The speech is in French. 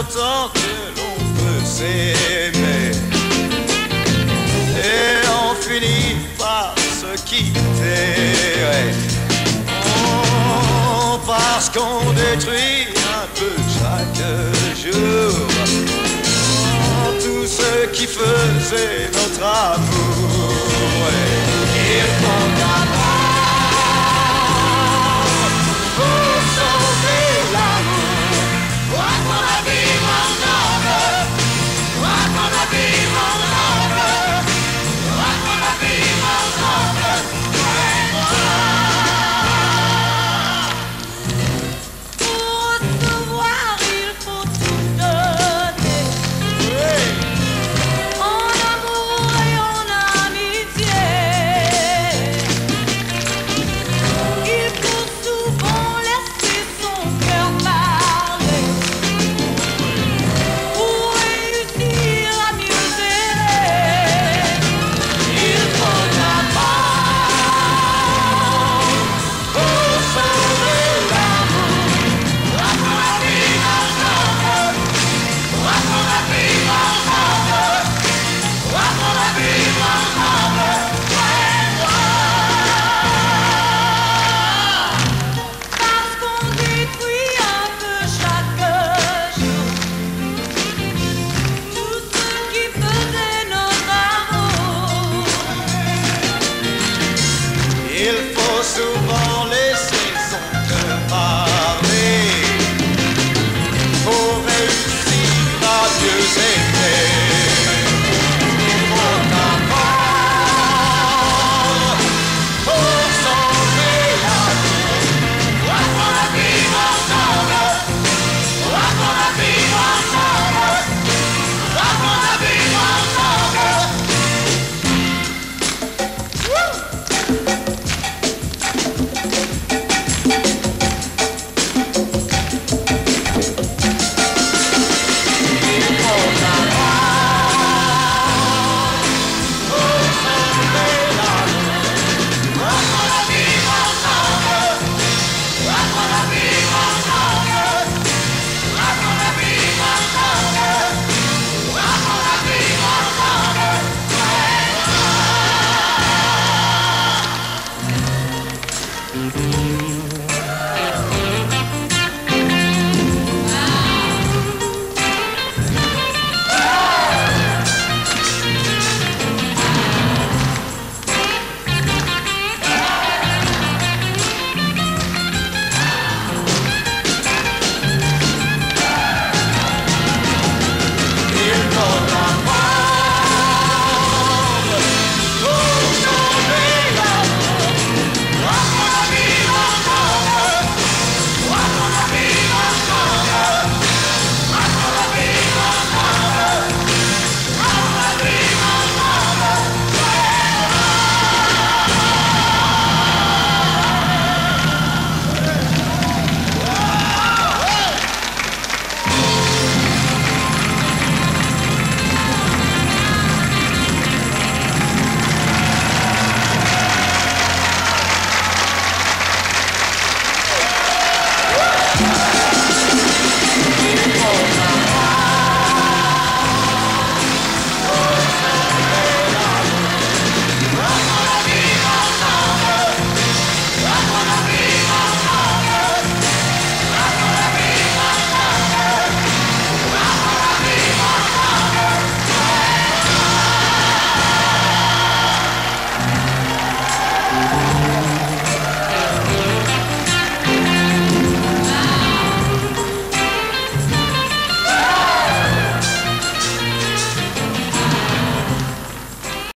autant que l'on peut s'aimer. Et on finit par se quitter. Oh, parce qu'on détruit un peu chaque jour oh, tout ce qui faisait notre amour. Et